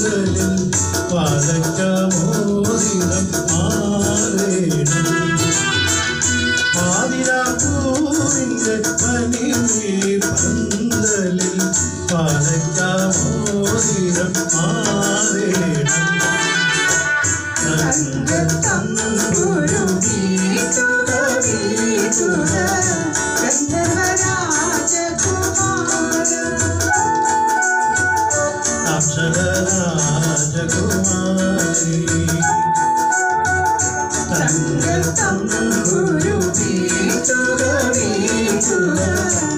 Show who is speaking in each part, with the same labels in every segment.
Speaker 1: വാസലിൽ പതക്കമോദിനം മാറേണം പാതിരാപ്പൂവിന്റെ പന്തലിൽ തങ്കം തങ്കം ഗുരു
Speaker 2: പീറ്റുക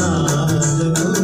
Speaker 1: नाम